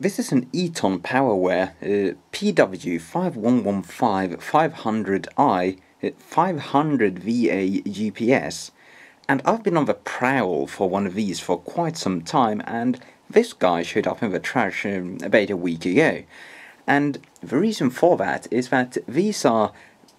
This is an Eaton Powerware uh, PW5115-500i 500 VA UPS and I've been on the prowl for one of these for quite some time and this guy showed up in the trash um, about a week ago. And the reason for that is that these are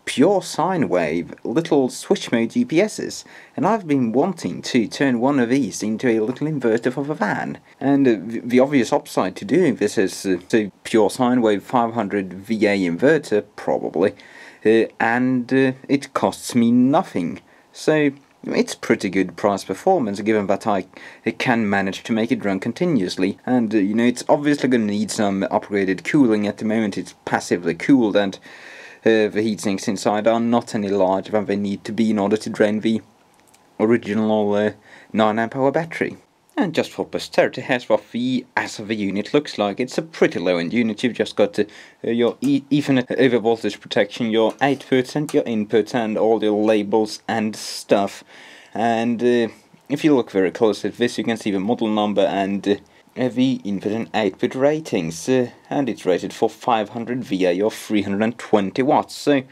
pure sine wave little switch mode UPSs and I've been wanting to turn one of these into a little inverter for the van. And uh, the obvious upside to doing this is uh, a pure sine wave 500 VA inverter probably uh, and uh, it costs me nothing. So it's pretty good price performance given that I can manage to make it run continuously. And uh, you know it's obviously going to need some upgraded cooling. At the moment it's passively cooled and uh, the heat sinks inside are not any larger than they need to be in order to drain the original uh, 9 amp hour battery. And just for posterity, here's what the ass of the unit looks like. It's a pretty low end unit. You've just got uh, your e Ethernet over voltage protection, your outputs and your inputs, and all your labels and stuff. And uh, if you look very close at this, you can see the model number and uh, the input and output ratings uh, and it's rated for 500 VA or 320 watts. So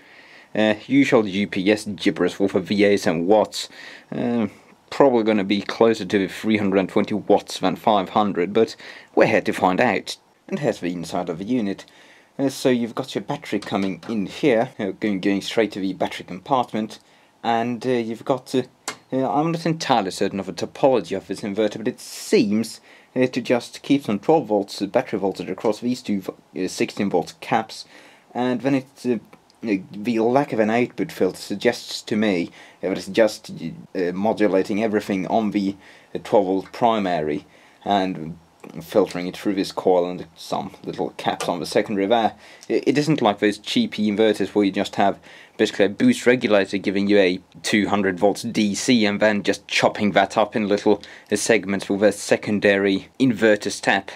uh, usual UPS gibberish for VAs and watts. Uh, probably going to be closer to 320 watts than 500 but we're here to find out and here's the inside of the unit. Uh, so you've got your battery coming in here uh, going, going straight to the battery compartment and uh, you've got I'm not entirely certain of the topology of this inverter but it seems uh, to just keep some 12 volts battery voltage across these two uh, 16 volt caps. And then it uh, the lack of an output filter suggests to me that it's just uh, modulating everything on the 12 volt primary and filtering it through this coil and some little caps on the secondary there. It isn't like those cheapy inverters where you just have basically a boost regulator giving you a 200 volts DC and then just chopping that up in little segments with a secondary inverter step.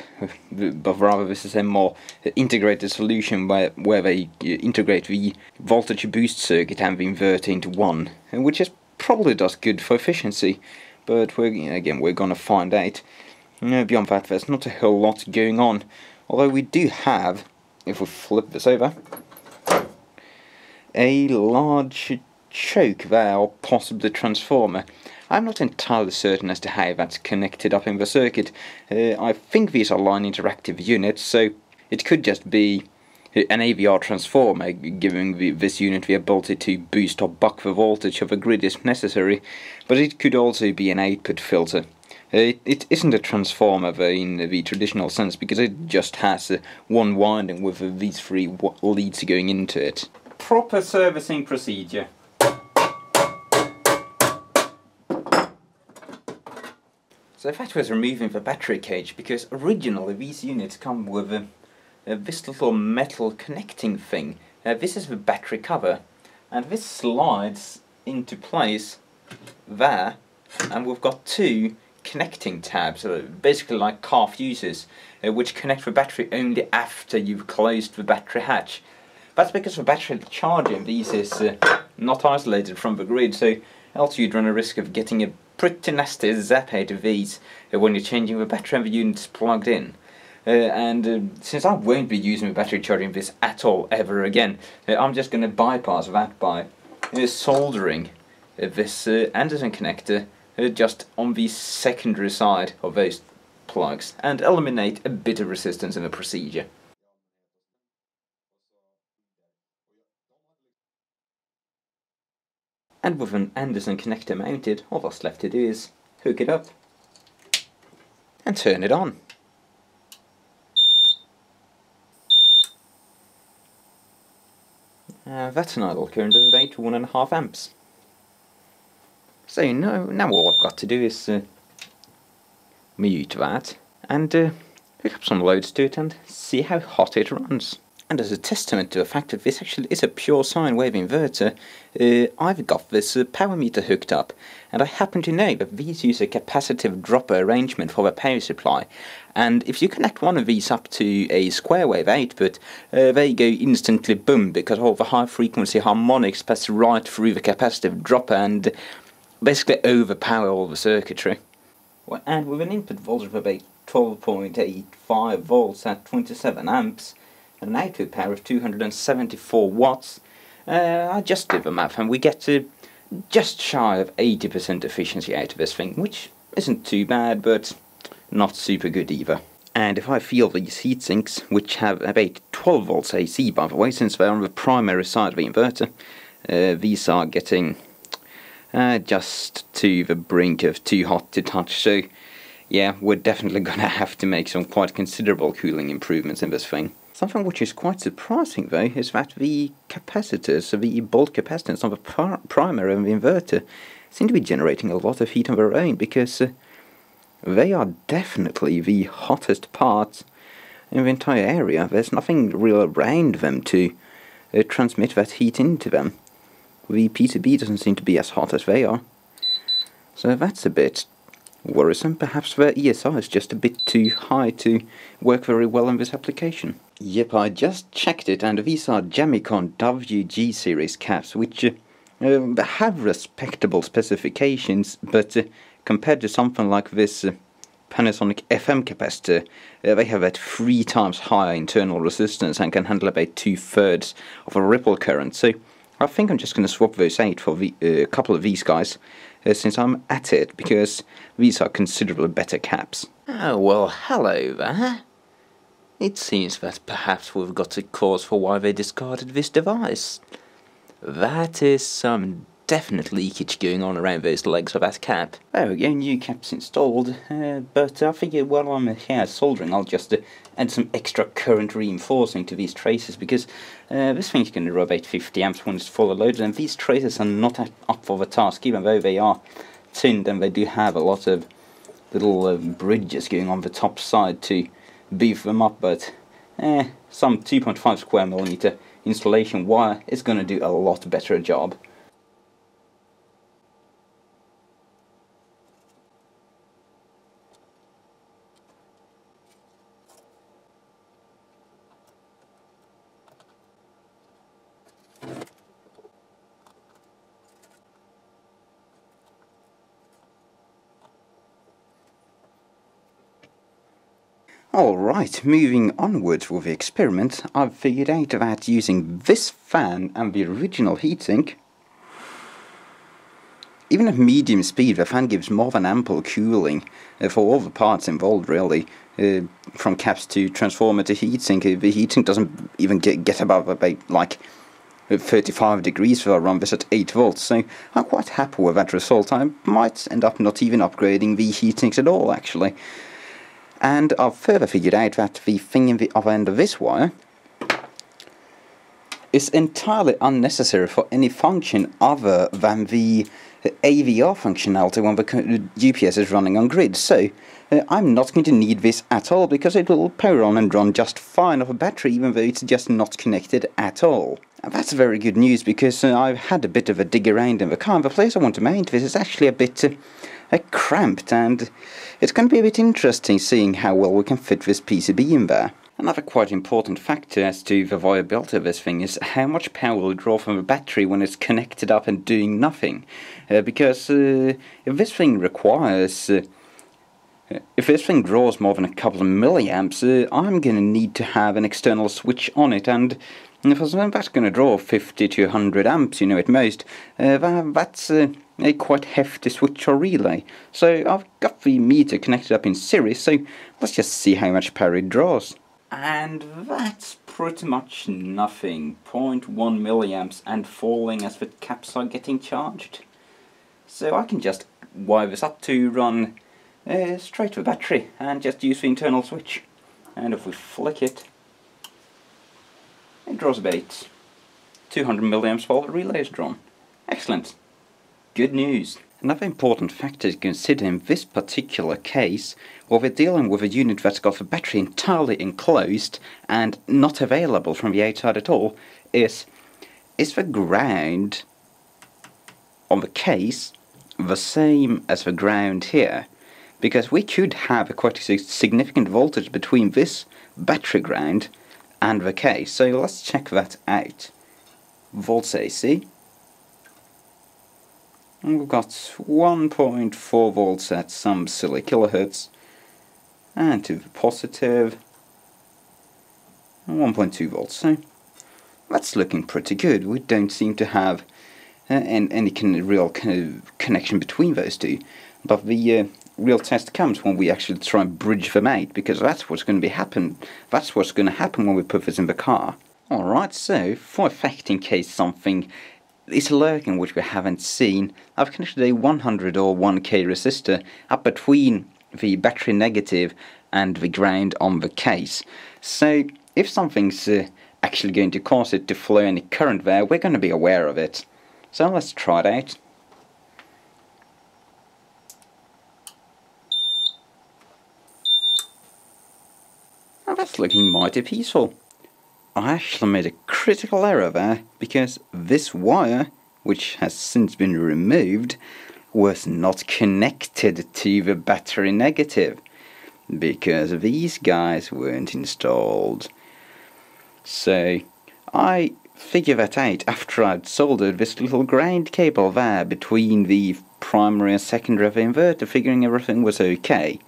But rather this is a more integrated solution where, where they uh, integrate the voltage boost circuit and the inverter into one, which is probably does good for efficiency. But we're, again, we're gonna find out. Beyond that, there's not a whole lot going on. Although we do have, if we flip this over, a large choke there, or possibly a transformer. I'm not entirely certain as to how that's connected up in the circuit. Uh, I think these are line interactive units, so it could just be an AVR transformer giving the, this unit the ability to boost or buck the voltage of a grid if necessary, but it could also be an output filter. Uh, it, it isn't a transformer in the traditional sense because it just has uh, one winding with uh, these three leads going into it proper servicing procedure. So that was removing the battery cage because originally these units come with a, a, this little metal connecting thing. Uh, this is the battery cover and this slides into place there and we've got two connecting tabs, basically like car fuses, uh, which connect the battery only after you've closed the battery hatch. That's because the battery charging these is uh, not isolated from the grid, so else you'd run a risk of getting a pretty nasty zap out of these uh, when you're changing the battery and the unit's plugged in. Uh, and uh, since I won't be using the battery charging this at all ever again, uh, I'm just going to bypass that by soldering this Anderson connector just on the secondary side of those plugs and eliminate a bit of resistance in the procedure. And with an Anderson connector mounted, all that's left to do is hook it up and turn it on. Uh, that's an idle current of about 1.5 amps. So now, now all I've got to do is uh, mute that and uh, hook up some loads to it and see how hot it runs. And as a testament to the fact that this actually is a pure sine wave inverter, uh, I've got this uh, power meter hooked up, and I happen to know that these use a capacitive dropper arrangement for the power supply, and if you connect one of these up to a square wave output, uh, they go instantly boom, because all the high frequency harmonics pass right through the capacitive dropper and basically overpower all the circuitry. And with an input voltage of about 12.85 volts at 27 amps and an output power of 274 watts. Uh, I just did the math and we get to just shy of 80% efficiency out of this thing, which isn't too bad, but not super good either. And if I feel these heatsinks, which have about 12 volts AC by the way, since they're on the primary side of the inverter, uh, these are getting uh, just to the brink of too hot to touch, so yeah, we're definitely gonna have to make some quite considerable cooling improvements in this thing. Something which is quite surprising though is that the capacitors, the bulk capacitance on the primary of the inverter seem to be generating a lot of heat on their own because uh, they are definitely the hottest parts in the entire area. There's nothing real around them to uh, transmit that heat into them. The PCB doesn't seem to be as hot as they are. So that's a bit worrisome. Perhaps their ESR is just a bit too high to work very well in this application. Yep, I just checked it and these are Jamicon WG series caps which uh, uh, have respectable specifications but uh, compared to something like this uh, Panasonic FM capacitor, uh, they have at three times higher internal resistance and can handle about two thirds of a ripple current. So I think I'm just going to swap those 8 for uh, a couple of these guys uh, since I'm at it because these are considerably better caps. Oh, well, hello there. It seems that perhaps we've got a cause for why they discarded this device. That is some definite leakage going on around those legs of that cap. We go, new cap's installed, uh, but I figure while I'm here soldering I'll just uh, add some extra current reinforcing to these traces because uh, this thing's going to draw about 50 amps when it's fully loaded and these traces are not up for the task even though they are tinned and they do have a lot of little uh, bridges going on the top side to beef them up but eh, some 2.5 square millimeter installation wire is going to do a lot better job. Alright, moving onwards with the experiment, I've figured out that using this fan and the original heatsink, even at medium speed the fan gives more than ample cooling uh, for all the parts involved really, uh, from caps to transformer to heatsink, uh, the heatsink doesn't even get, get above about like 35 degrees for a run this at 8 volts, so I'm quite happy with that result. I might end up not even upgrading the heatsinks at all actually. And I've further figured out that the thing in the other end of this wire is entirely unnecessary for any function other than the AVR functionality when the UPS is running on grid. So uh, I'm not going to need this at all because it will power on and run just fine off a battery even though it's just not connected at all. And that's very good news because uh, I've had a bit of a dig around in the car and the place I want to mount this is actually a bit uh, cramped and it's going to be a bit interesting seeing how well we can fit this PCB in there. Another quite important factor as to the viability of this thing is how much power will draw from the battery when it's connected up and doing nothing. Uh, because uh, if this thing requires... Uh, if this thing draws more than a couple of milliamps, uh, I'm going to need to have an external switch on it, and if that's going to draw 50 to 100 amps, you know, at most, uh, that, that's uh, a quite hefty switch or relay. So I've got the meter connected up in series, so let's just see how much power it draws. And that's pretty much nothing. 0.1 milliamps and falling as the caps are getting charged. So I can just wire this up to run uh, straight to the battery and just use the internal switch. And if we flick it, it draws about 200 milliamps while the relay is drawn. Excellent. Good news. Another important factor to consider in this particular case, where we're dealing with a unit that's got the battery entirely enclosed and not available from the outside at all, is is the ground on the case the same as the ground here? Because we could have a quite significant voltage between this battery ground and the case. So let's check that out. Volts AC and we've got 1.4 volts at some silly kilohertz. and to the positive, 1.2 volts. So that's looking pretty good. We don't seem to have uh, any, kind of real kind of connection between those two. But the uh, real test comes when we actually try and bridge them out, because that's what's going to be happen. That's what's going to happen when we put this in the car. Alright, so for effect in case something is lurking which we haven't seen, I've connected a 100 or 1k resistor up between the battery negative and the ground on the case. So if something's uh, actually going to cause it to flow any current there, we're going to be aware of it. So let's try it out. Oh, that's looking mighty peaceful. I actually made a critical error there because this wire, which has since been removed, was not connected to the battery negative because these guys weren't installed. So I figured that out after I'd soldered this little ground cable there between the primary and secondary of the inverter, figuring everything was okay.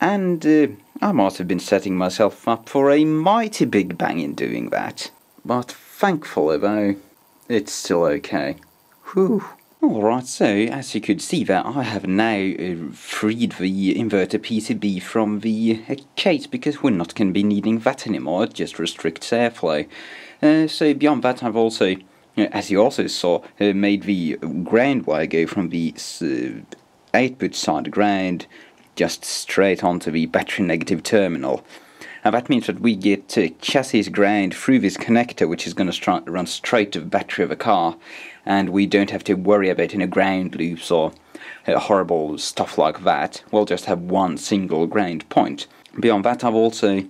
And uh, I must have been setting myself up for a mighty big bang in doing that. But thankfully, though, it's still okay. Whew. Alright, so as you could see there, I have now uh, freed the inverter PCB from the uh, case because we're not going to be needing that anymore, it just restricts airflow. Uh, so beyond that I've also, uh, as you also saw, uh, made the ground wire go from the uh, output side ground just straight onto the battery negative terminal. And that means that we get uh, chassis ground through this connector, which is going to run straight to the battery of a car, and we don't have to worry about any ground loops or uh, horrible stuff like that. We'll just have one single ground point. Beyond that, I've also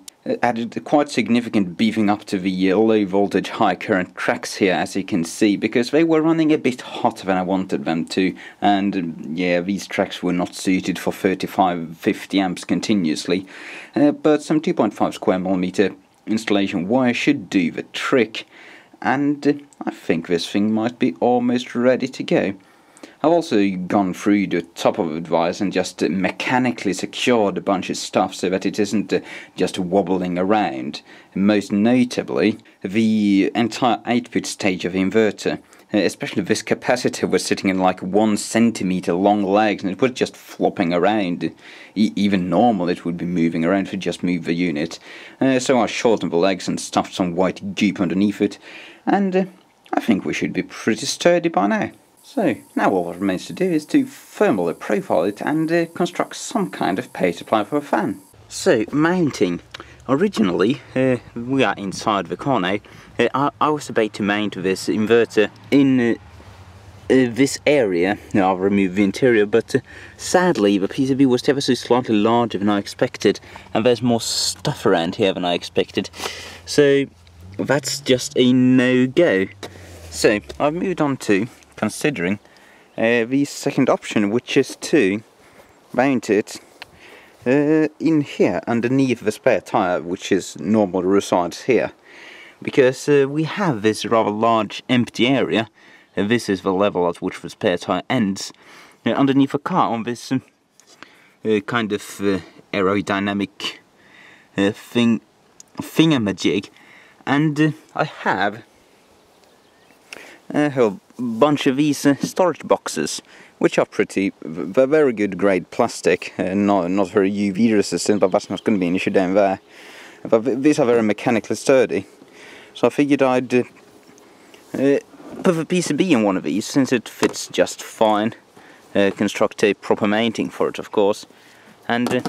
added quite significant beefing up to the low voltage high current tracks here as you can see because they were running a bit hotter than I wanted them to and um, yeah these tracks were not suited for 35 50 amps continuously uh, but some 2.5 square millimeter installation wire should do the trick and uh, I think this thing might be almost ready to go. I've also gone through the top of advice and just mechanically secured a bunch of stuff so that it isn't uh, just wobbling around. Most notably, the entire output stage of the inverter. Uh, especially this capacitor was sitting in like one centimeter long legs and it was just flopping around. E even normal it would be moving around if you just move the unit. Uh, so I shortened the legs and stuffed some white goop underneath it and uh, I think we should be pretty sturdy by now. So, now all that remains to do is to thermally profile it and uh, construct some kind of pay supply for a fan. So, mounting. Originally, uh, we are inside the car now. Uh, I, I, was about to mount this inverter in uh, uh, this area. Now, I've removed the interior, but uh, sadly the PCB was ever so slightly larger than I expected, and there's more stuff around here than I expected. So, that's just a no-go. So, I've moved on to considering uh, the second option which is to mount it uh, in here underneath the spare tire which is normally resides here. Because uh, we have this rather large empty area. This is the level at which the spare tire ends. Uh, underneath a car on this uh, kind of uh, aerodynamic thing thingamajig. And I have a whole bunch of these uh, storage boxes which are pretty very good grade plastic uh, not, not very UV resistant but that's not going to be an issue down there. But these are very mechanically sturdy. So I figured I'd uh, uh, put a PCB in one of these since it fits just fine. Uh, construct a proper mounting for it of course. And uh,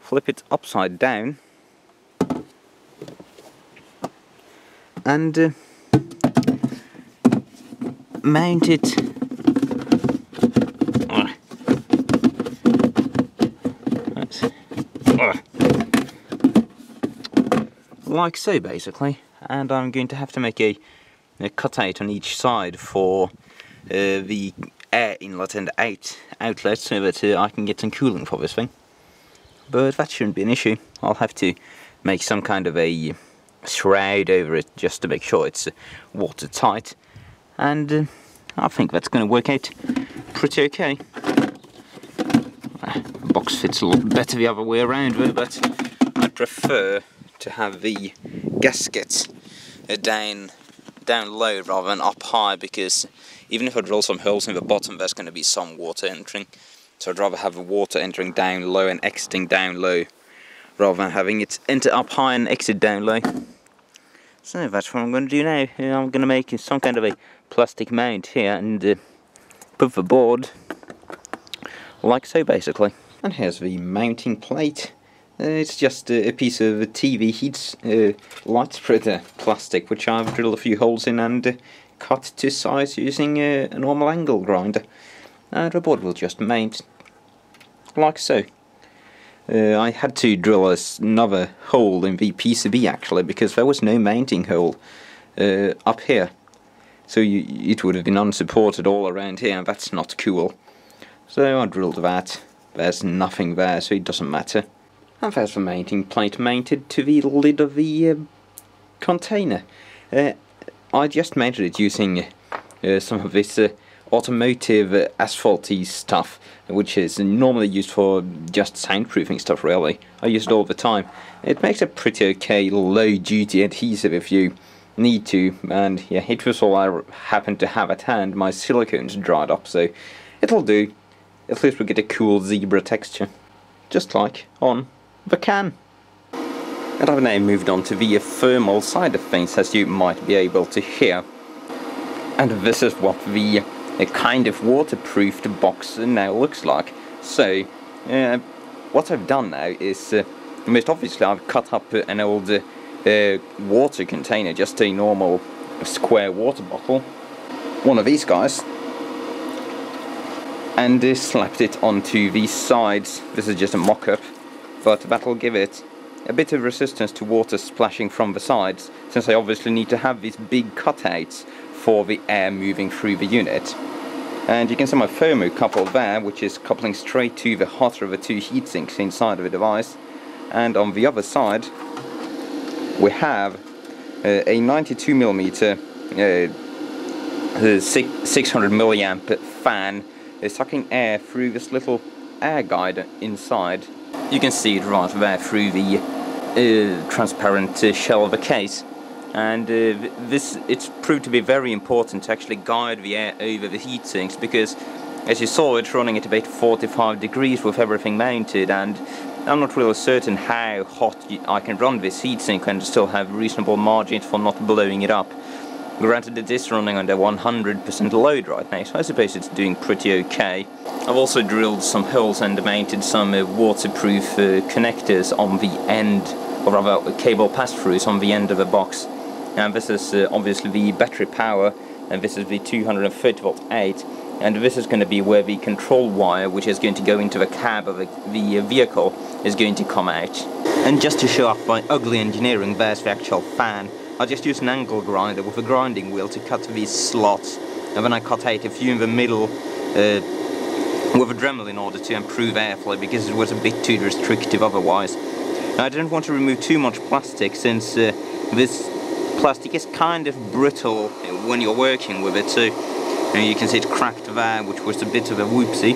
flip it upside down. And mount it like so basically. And I'm going to have to make a, a cutout on each side for uh, the air inlet and out outlet so that uh, I can get some cooling for this thing. But that shouldn't be an issue. I'll have to make some kind of a shroud over it just to make sure it's uh, watertight and uh, I think that's going to work out pretty okay. box fits a lot better the other way around, but I prefer to have the gasket uh, down down low rather than up high because even if I drill some holes in the bottom there's going to be some water entering so I'd rather have the water entering down low and exiting down low rather than having it enter up high and exit down low. So that's what I'm going to do now. I'm going to make some kind of a plastic mount here and uh, put the board like so basically. And here's the mounting plate. Uh, it's just a, a, piece of TV heat uh, light spreader plastic which I've drilled a few holes in and uh, cut to size using a normal angle grinder. And the board will just mount like so. Uh, I had to drill another hole in the PCB actually because there was no mounting hole uh, up here. So you, it would have been unsupported all around here and that's not cool. So I drilled that. There's nothing there so it doesn't matter. And there's the mounting plate mounted to the lid of the uh, container. Uh, I just mounted it using uh, some of this uh, automotive asphalty stuff which is normally used for just soundproofing stuff really. I use it all the time. It makes a pretty okay low duty adhesive if you need to and yeah it was all I happened to have at hand. My silicone's dried up so it'll do. At least we get a cool zebra texture. Just like on the can. And I've now moved on to the thermal side of things as you might be able to hear. And this is what the a kind of waterproofed box now looks like. So, uh, what I've done now is, uh, most obviously I've cut up an old uh, water container, just a normal square water bottle, one of these guys, and uh, slapped it onto these sides. This is just a mock-up, but that'll give it a bit of resistance to water splashing from the sides, since I obviously need to have these big cutouts for the air moving through the unit. And you can see my thermo couple there, which is coupling straight to the hotter of the two heat sinks inside of the device. And on the other side, we have uh, a 92 millimeter uh, 600 milliamp fan uh, sucking air through this little air guide inside. You can see it right there through the uh, transparent shell of the case and uh, this it's proved to be very important to actually guide the air over the heat sinks because as you saw it's running at about 45 degrees with everything mounted and I'm not really certain how hot I can run this heatsink and still have reasonable margins for not blowing it up. Granted it is running under 100% load right now, so I suppose it's doing pretty okay. I've also drilled some holes and mounted some uh, waterproof uh, connectors on the end, or rather cable pass-throughs on the end of the box and this is uh, obviously the battery power and this is the 230 volt 8 and this is going to be where the control wire which is going to go into the cab of the, the vehicle is going to come out. And just to show off my ugly engineering there's the actual fan I just used an angle grinder with a grinding wheel to cut these slots. And then I cut out a few in the middle uh, with a Dremel in order to improve airflow because it was a bit too restrictive otherwise. I didn't want to remove too much plastic since uh, this plastic is kind of brittle when you're working with it too. And you can see it cracked there which was a bit of a whoopsie.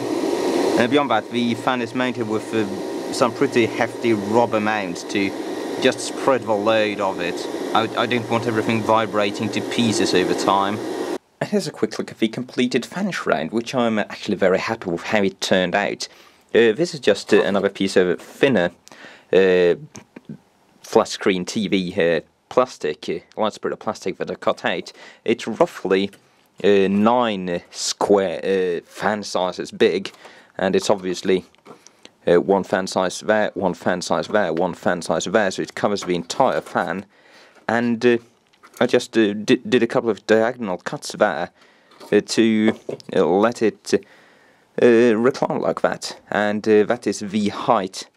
Uh, beyond that the fan is mounted with uh, some pretty hefty rubber mounts to just spread the load of it. I, I don't want everything vibrating to pieces over time. And here's a quick look at the completed fan shroud which I'm actually very happy with how it turned out. Uh, this is just uh, another piece of thinner uh, flat screen TV here plastic, uh, light spread of plastic that I cut out, it's roughly uh, 9 square uh, fan sizes big, and it's obviously uh, one fan size there, one fan size there, one fan size there, so it covers the entire fan, and I just did, did a couple of diagonal cuts there to let it recline like that, and that is the height,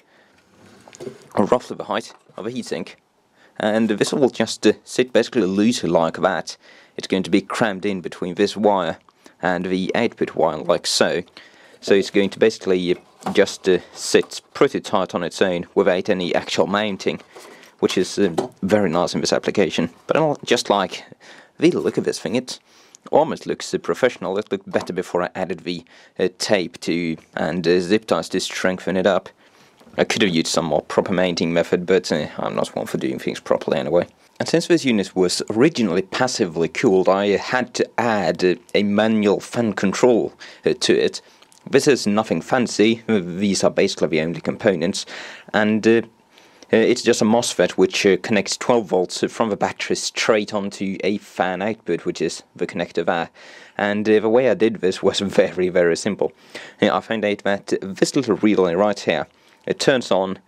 roughly the height of a heatsink and this will just uh, sit basically loose like that. It's going to be crammed in between this wire and the 8-bit wire like so. So it's going to basically uh, just uh, sit pretty tight on its own without any actual mounting, which is uh, very nice in this application. But I just like the look of this thing. It almost looks uh, professional. It looked better before I added the uh, tape to and uh, zip ties to strengthen it up. I could have used some more proper mating method, but uh, I'm not one for doing things properly anyway. And since this unit was originally passively cooled, I had to add a manual fan control uh, to it. This is nothing fancy, these are basically the only components, and uh, it's just a MOSFET which uh, connects 12 volts from the battery straight onto a fan output, which is the connector there. And uh, the way I did this was very, very simple. I found out that this little relay right here, it turns on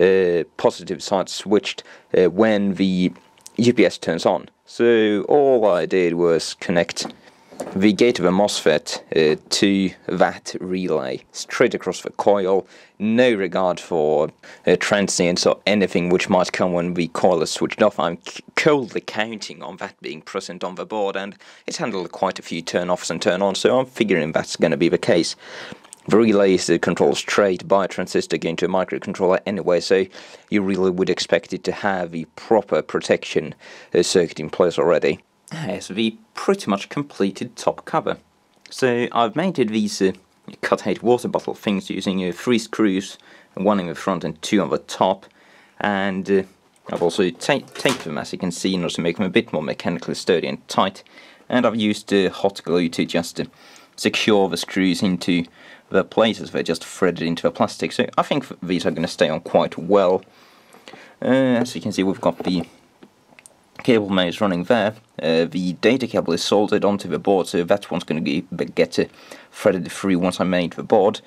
uh, positive side switched uh, when the UPS turns on. So all I did was connect the gate of a MOSFET uh, to that relay straight across the coil, no regard for uh, transients or anything which might come when the coil is switched off. I'm coldly counting on that being present on the board, and it's handled quite a few turn offs and turn ons, so I'm figuring that's going to be the case. The relay is controlled straight by transistor going to a microcontroller anyway, so you really would expect it to have the proper protection uh, circuit in place already. Has the pretty much completed top cover. So I've mounted these uh, cut-out water bottle things using uh, three screws, one in the front and two on the top, and uh, I've also ta taped them as you can see in order to make them a bit more mechanically sturdy and tight, and I've used uh, hot glue to just uh, secure the screws into the places they're just threaded into the plastic, so I think these are going to stay on quite well. Uh, as you can see we've got the cable maze running there. Uh, the data cable is soldered onto the board, so that one's going to get uh, threaded through once I made the board.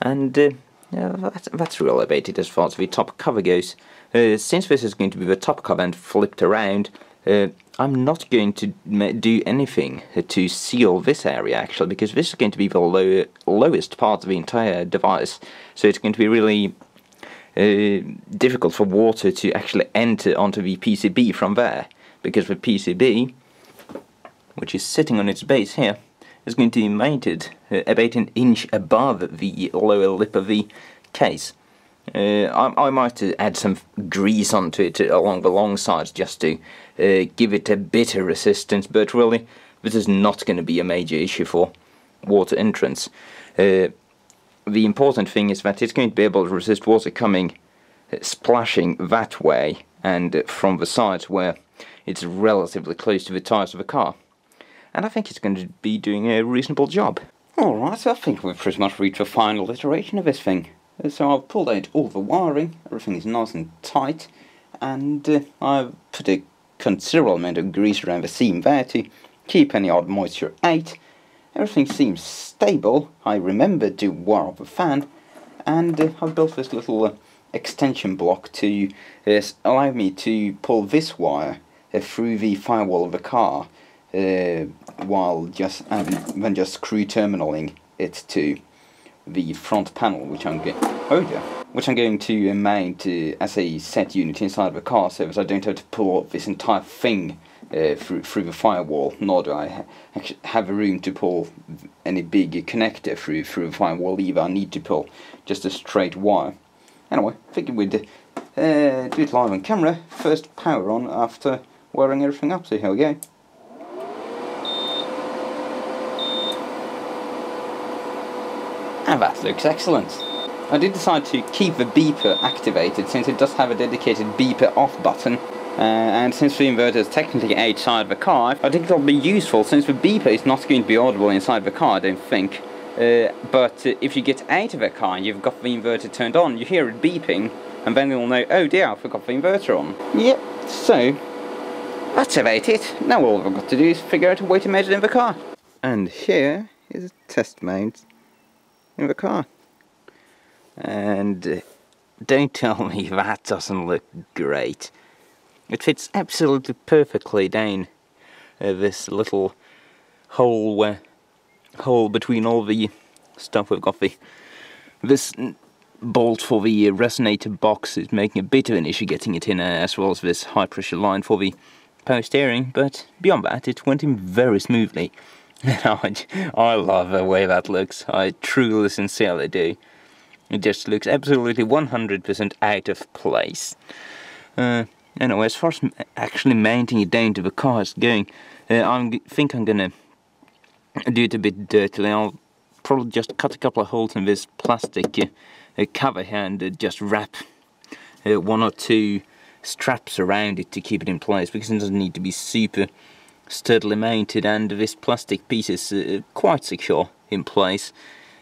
And uh, yeah, that's, that's really about it as far as the top cover goes. Uh, since this is going to be the top cover and flipped around, uh, I'm not going to do anything to seal this area actually, because this is going to be the low lowest part of the entire device. So it's going to be really uh, difficult for water to actually enter onto the PCB from there because the PCB which is sitting on its base here is going to be mounted uh, about an inch above the lower lip of the case. Uh, I, I, might add some grease onto it along the long sides just to uh, give it a bit of resistance, but really this is not going to be a major issue for water entrance. Uh, the important thing is that it's going to be able to resist water coming uh, splashing that way and from the sides where it's relatively close to the tyres of the car. And I think it's going to be doing a reasonable job. Alright, I think we've pretty much reached the final iteration of this thing. Uh, so I've pulled out all the wiring, everything is nice and tight, and uh, I've put a considerable amount of grease around the seam there to keep any odd moisture out, Everything seems stable. I remembered to wire up a fan, and uh, I've built this little uh, extension block to uh, allow me to pull this wire uh, through the firewall of the car, while just um, then just screw terminaling it to the front panel, which I'm going oh yeah, which I'm going to uh, mount as a set unit inside of a car, so that I don't have to pull this entire thing uh, through, through the firewall, nor do I ha have a room to pull any big connector through through the firewall either. I need to pull just a straight wire. Anyway, figured we'd uh, do it live on camera. First power on after wiring everything up, so here we go. And that looks excellent. I did decide to keep the beeper activated since it does have a dedicated beeper off button uh, and since the inverter is technically outside the car, I think it'll be useful since the beeper is not going to be audible inside the car, I don't think. Uh, but uh, if you get out of the car and you've got the inverter turned on, you hear it beeping, and then you'll know, oh dear, I forgot the inverter on. Yep, so, that's about it. Now all I've got to do is figure out a way to measure in the car. And here is a test mount in the car. And uh, don't tell me that doesn't look great. It fits absolutely perfectly down uh, this little hole where hole between all the stuff we've got the this bolt for the resonator box is making a bit of an issue getting it in uh, as well as this high pressure line for the power steering but beyond that it went in very smoothly I, I love the way that looks. I truly sincerely do. It just looks absolutely 100% out of place. Uh, Anyway, as far as actually mounting it down to the car is going, uh, I think I'm gonna do it a bit dirtily. I'll probably just cut a couple of holes in this plastic uh, cover here and uh, just wrap uh, one or two straps around it to keep it in place because it doesn't need to be super sturdily mounted and this plastic piece is uh, quite secure in place.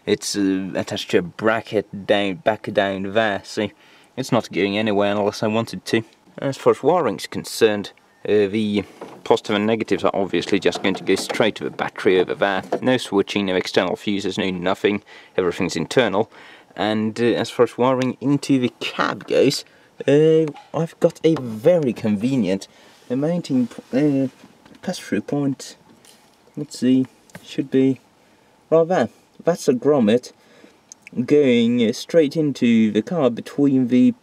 It's uh, attached to a bracket down back down there so it's not going anywhere unless I wanted to. As far as wiring is concerned uh, the positive and negatives are obviously just going to go straight to the battery over there. No switching, no external fuses, no nothing. Everything's internal. And uh, as far as wiring into the cab goes, uh, I've got a very convenient mounting uh, pass-through point. Let's see, should be right there. That's a grommet going straight into the car between the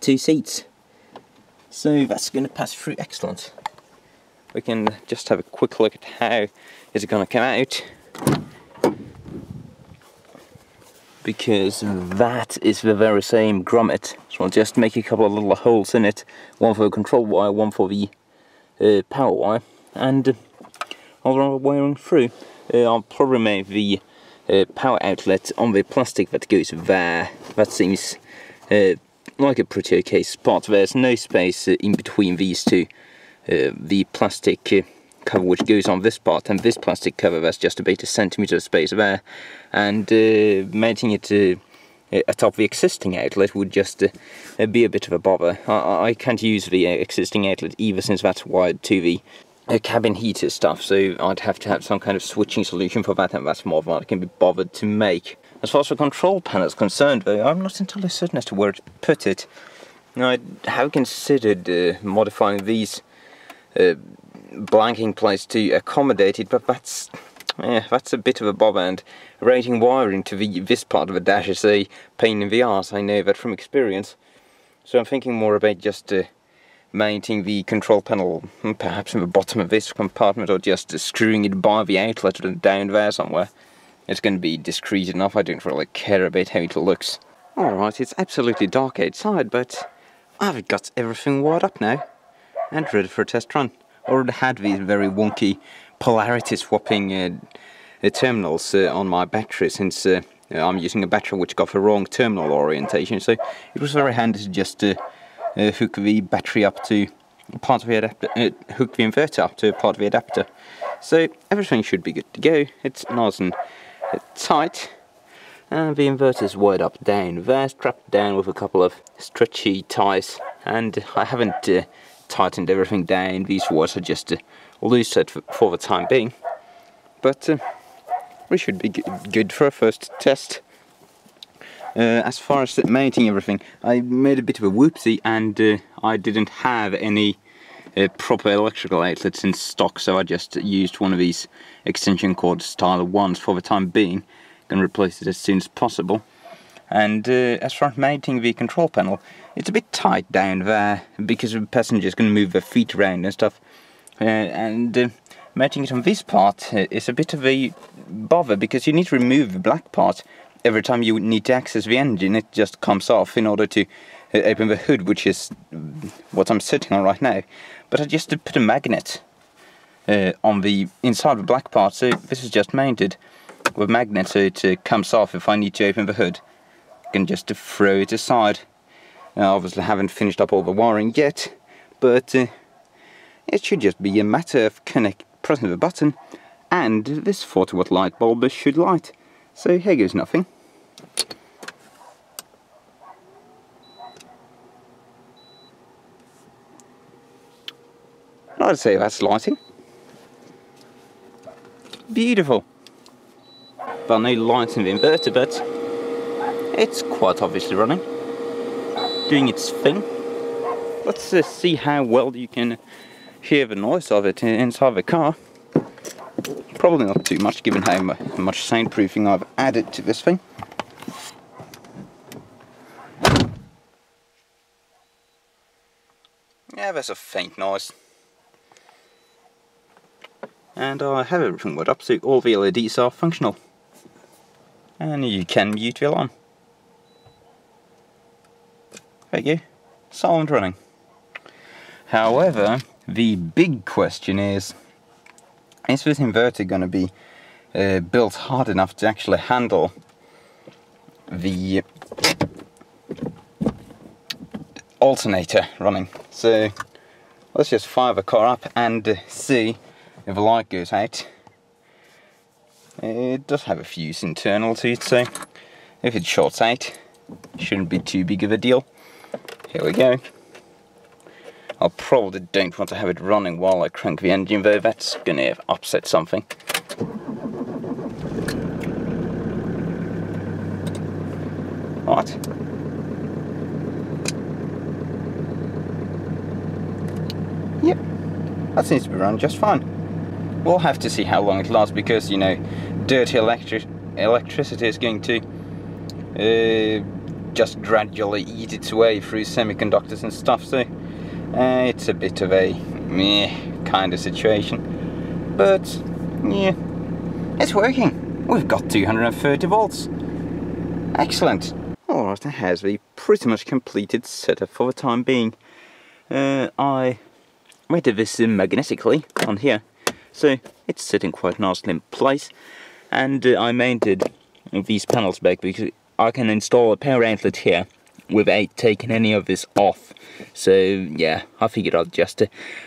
two seats. So that's going to pass through excellent. We can just have a quick look at how is it going to come out. Because that is the very same grommet. So I'll just make a couple of little holes in it. One for the control wire, one for the uh, power wire. And uh, I'll wiring through. Uh, I'll probably make the uh, power outlet on the plastic that goes there. That seems like a pretty okay spot. There's no space in between these two. The plastic cover which goes on this part and this plastic cover that's just about a centimetre of space there and uh, mounting it uh, atop the existing outlet would just uh, be a bit of a bother. I, I can't use the existing outlet either since that's wired to the cabin heater stuff so I'd have to have some kind of switching solution for that and that's more than I can be bothered to make. As far as the control panel is concerned, though, I'm not entirely certain as to where to put it. Now, I have considered uh, modifying these uh, blanking plates to accommodate it, but that's yeah, that's a bit of a bother, and rating wiring to the, this part of the dash is a pain in the arse, I know that from experience. So I'm thinking more about just uh, mounting the control panel hmm, perhaps in the bottom of this compartment, or just uh, screwing it by the outlet down there somewhere. It's going to be discreet enough, I don't really care about how it looks. Alright, it's absolutely dark outside, but I've got everything wired up now and ready for a test run. Already had these very wonky polarity swapping uh, terminals uh, on my battery since uh, I'm using a battery which got the wrong terminal orientation, so it was very handy to just hook the battery up to part of the adapter, hook the inverter up to part of the adapter. So everything should be good to go. It's nice and tight and the inverter's wired up down there, strapped down with a couple of stretchy ties and I haven't uh, tightened everything down, these wires are just uh, loose for, for the time being. But uh, we should be good for a first test. Uh, as far as mounting everything, I made a bit of a whoopsie and uh, I didn't have any uh, proper electrical outlets in stock so I just used one of these extension cord style ones for the time being. To replace it as soon as possible. And uh, as far as mounting the control panel it's a bit tight down there because the passenger's to move their feet around and stuff uh, and uh, mounting it on this part uh, is a bit of a bother because you need to remove the black part every time you need to access the engine. It just comes off in order to uh, open the hood which is what I'm sitting on right now. But I just put a magnet uh, on the inside of the black part so this is just mounted with magnet so it uh, comes off if I need to open the hood. I can just throw it aside. Now, obviously haven't finished up all the wiring yet but uh, it should just be a matter of connect pressing the button and this 40 watt light bulb should light so here goes nothing I'd say that's lighting. Beautiful. But no lights in the inverter, but it's quite obviously running. Doing its thing. Let's uh, see how well you can hear the noise of it inside the car. Probably not too much given how much soundproofing I've added to this thing. Yeah, there's a faint noise. And I have everything wired up so all the LEDs are functional. And you can mute the alarm. There you. Go, silent running. However, the big question is, is this inverter going to be uh, built hard enough to actually handle the alternator running? So let's just fire the car up and uh, see if the light goes out. It does have a fuse internal to it, so if it shorts out, shouldn't be too big of a deal. Here we go. I probably don't want to have it running while I crank the engine though, that's gonna upset something. What? Yep, that seems to be running just fine. We'll have to see how long it lasts because, you know, dirty electric electricity is going to uh, just gradually eat its way through semiconductors and stuff, so uh, it's a bit of a meh kind of situation. But, yeah, it's working. We've got 230 volts. Excellent. Alright, that has the pretty much completed setup for the time being. Uh, I rated this magnetically on here so it's sitting quite nicely in place. And uh, I mounted these panels back because I can install a power outlet here without taking any of this off. So yeah, I figured I'd just uh,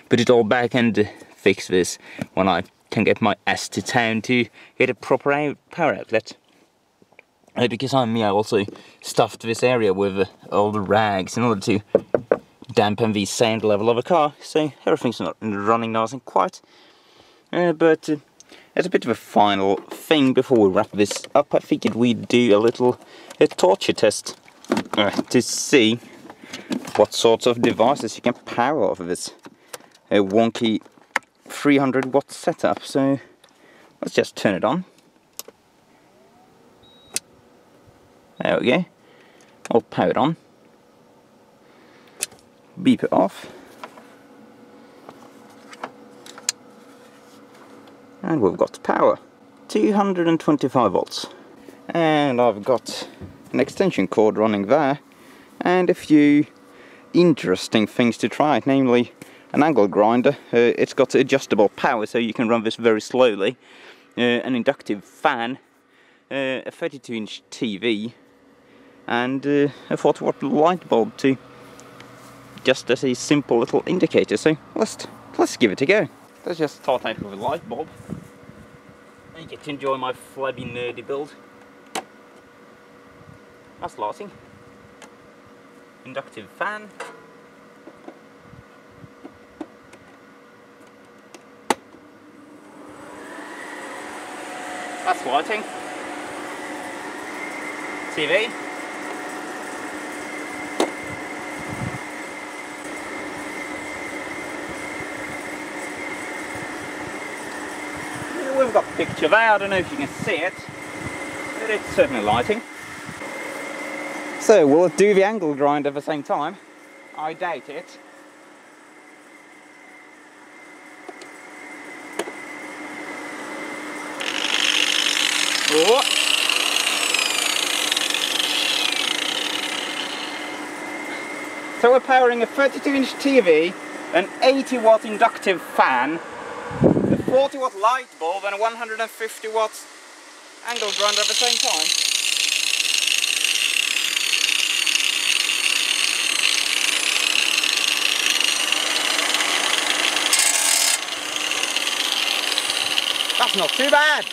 put it all back and uh, fix this when I can get my ass to town to get a proper out power outlet. Uh, because I'm yeah, also stuffed this area with uh, all the rags in order to dampen the sound level of a car, so everything's not running nice and quiet. Uh, but uh, as a bit of a final thing before we wrap this up, I figured we'd do a little a torture test uh, to see what sorts of devices you can power off of this wonky 300 watt setup. So let's just turn it on. There we go. I'll power it on. Beep it off. and we've got power 225 volts and I've got an extension cord running there and a few interesting things to try namely an angle grinder. Uh, it's got adjustable power so you can run this very slowly. Uh, an inductive fan uh, a 32 inch TV and uh, a 40 watt light bulb too. Just as a simple little indicator so let's let's give it a go. Let's just start out with a light bulb. And you get to enjoy my flabby nerdy build. That's lighting. Inductive fan. That's lighting. TV. we've got a picture there, I don't know if you can see it, but it's certainly lighting. So will it do the angle grind at the same time? I doubt it. Oh. So we're powering a 32 inch TV, an 80 watt inductive fan a 40 watt light bulb and a 150 watt angle grinder at the same time. That's not too bad.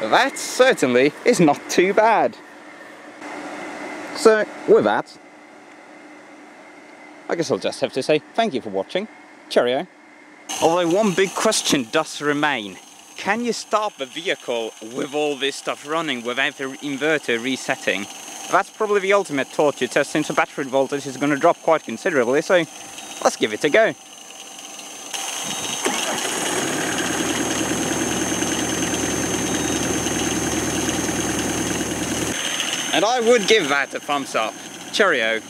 That certainly is not too bad. So with that, I guess I'll just have to say thank you for watching. Cheerio. Although one big question does remain. Can you start the vehicle with all this stuff running without the inverter resetting? That's probably the ultimate torture test since the battery voltage is going to drop quite considerably, so let's give it a go. And I would give that a thumbs up. Cheerio.